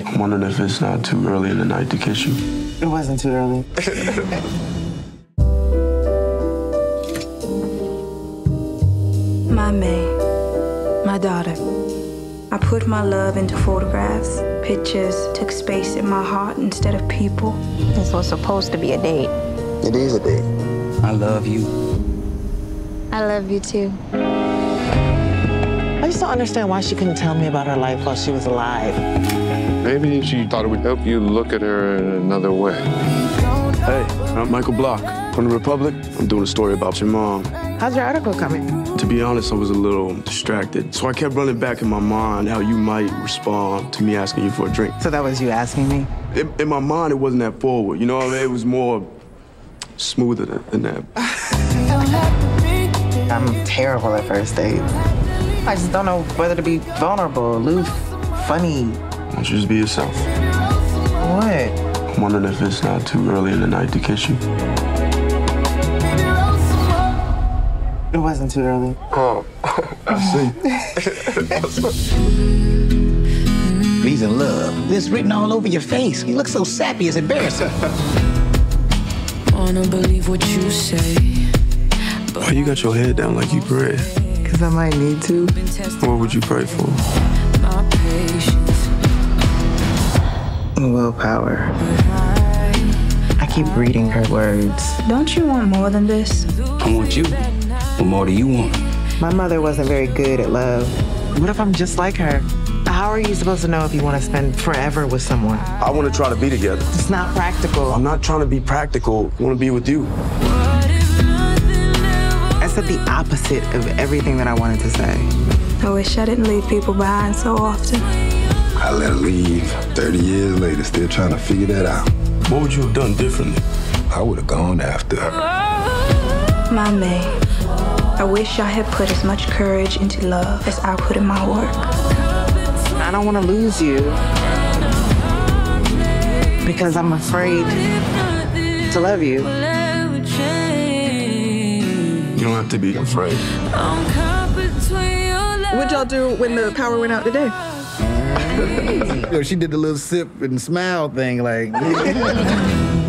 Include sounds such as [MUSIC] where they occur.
I'm wondering if it's not too early in the night to kiss you. It wasn't too early. [LAUGHS] my Mae, my daughter. I put my love into photographs, pictures, took space in my heart instead of people. This was supposed to be a date. It is a date. I love you. I love you too. I just don't understand why she couldn't tell me about her life while she was alive. Maybe she thought it would help you look at her in another way. Hey, I'm Michael Block from The Republic. I'm doing a story about your mom. How's your article coming? To be honest, I was a little distracted. So I kept running back in my mind how you might respond to me asking you for a drink. So that was you asking me? In, in my mind, it wasn't that forward. You know what I mean? It was more smoother than, than that. I'm terrible at first dates. I just don't know whether to be vulnerable, aloof, funny. Why don't you just be yourself? What? I'm wondering if it's not too early in the night to kiss you. It wasn't too early. Oh, [LAUGHS] I see. [LAUGHS] He's in love. This written all over your face. You look so sappy, it's embarrassing. [LAUGHS] Wanna believe what you say. Why you got your head down like you pray? Because I might need to. What would you pray for? My patience. Willpower. I keep reading her words. Don't you want more than this? I want you. What more do you want? My mother wasn't very good at love. What if I'm just like her? How are you supposed to know if you want to spend forever with someone? I want to try to be together. It's not practical. I'm not trying to be practical. I want to be with you. I said the opposite of everything that I wanted to say. I wish I didn't leave people behind so often. I let her leave 30 years later, still trying to figure that out. What would you have done differently? I would have gone after her. My Mae. I wish I had put as much courage into love as I put in my work. I don't want to lose you because I'm afraid to love you. You don't have to be afraid. What'd y'all do when the power went out today? You know, she did the little sip and smile thing, like. [LAUGHS]